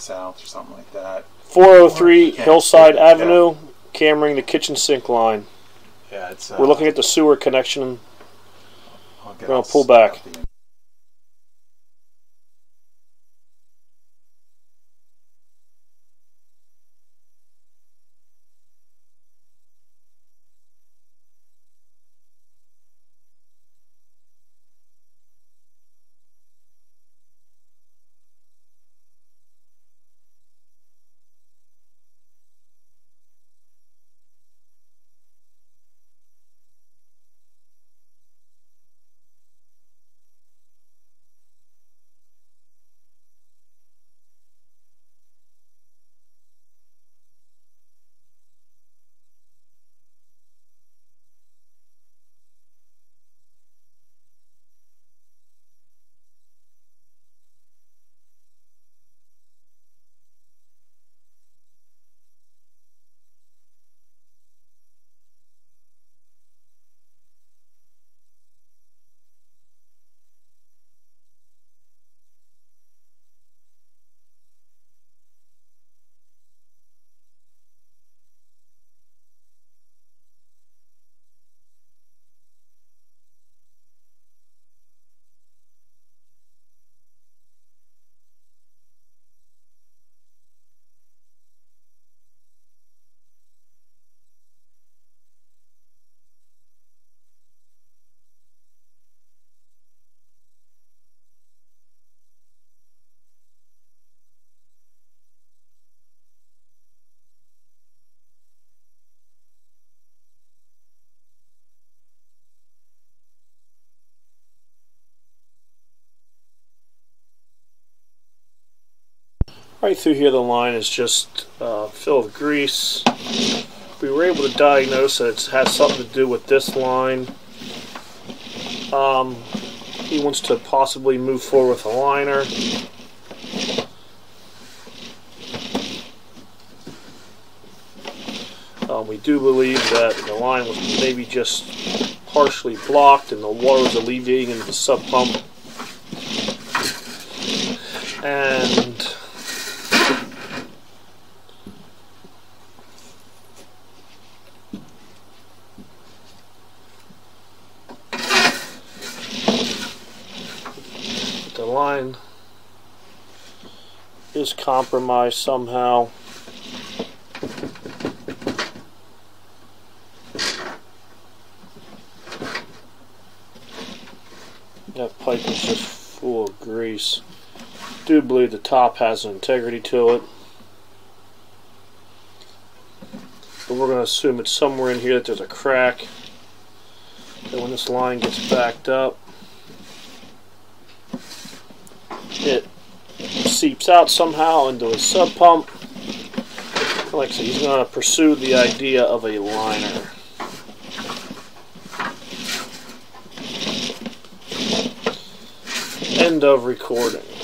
south or something like that. 403 Can't Hillside yeah. Avenue, cammering the kitchen sink line. Yeah, it's. Uh, We're looking at the sewer connection. I'll gonna pull back. Right through here, the line is just uh, filled with grease. We were able to diagnose that it has something to do with this line. Um, he wants to possibly move forward with a liner. Um, we do believe that the line was maybe just partially blocked and the water was alleviating into the sump pump. And the line is compromised somehow. That pipe is just full of grease. Do believe the top has an integrity to it. But we're going to assume it's somewhere in here that there's a crack. And when this line gets backed up, it seeps out somehow into a sump pump. Like I said, he's going to pursue the idea of a liner. End of recording.